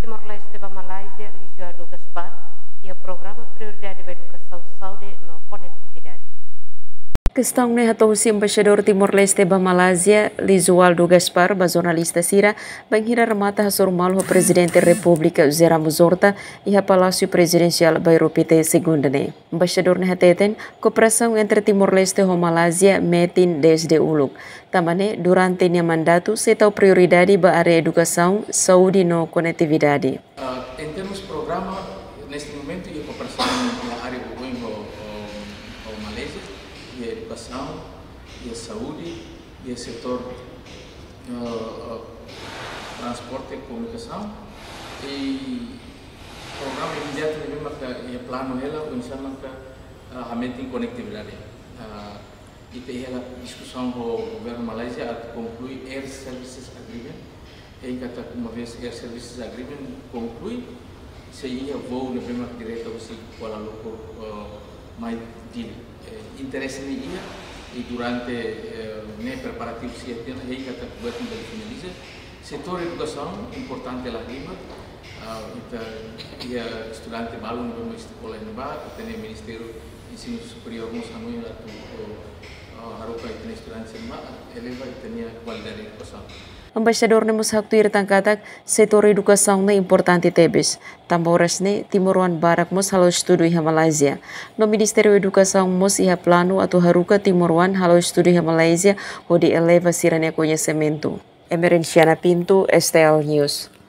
Timor-Leste para Malásia, Lijuado Gaspar, e o programa Prioridade da Educação Saúde no Conectividade. Questão ne hatou si embaixador Timor-Leste ba Malásia, Lizualdo Gaspar, ba jornalista Sira, banghira remata hasormal ho presidente República Zera Muzorta e ha Palácio Presidencial ba Europite segunda ne. Embaixador ne hateten, entre Timor-Leste e Malásia metin desde uluk. Tamane, durante nia mandato, setau prioridade ba área educação, saúde no conectividade. Uh, programa, neste momento, a cooperação Malásia, e a educação, e a saúde, e o setor uh, uh, transporte e comunicação. E o programa imediato que plano ela, o chama que a mente conectividade. E tem ela discussão com o governo malaysia a concluir Air Services Agreement. E kata uma vez Air Services Agreement conclui, seria voo na primeira direta você Kuala Lumpur mais dili. Eh, interesse ni ia e durante eh, ne preparativo se tem aí kata governo da finaliza. Setor educação importante lá rima. Uh, kita ia estudante malu no escola no bar, tem ministério ensino superior nos anu Ambasador itni istudansimma eleva mengatakan, sektor edukasi Ambasador ni na importante tebes. Tamboras ne, Timoruan Barak mos halo studi em Malaysia. No Ministério Edukasi Educação mos iha plano atu haruka Timoruan halo estudo Malaysia Malásia, di eleva sirane conhecimento. Emerenciana Pinto, STL News.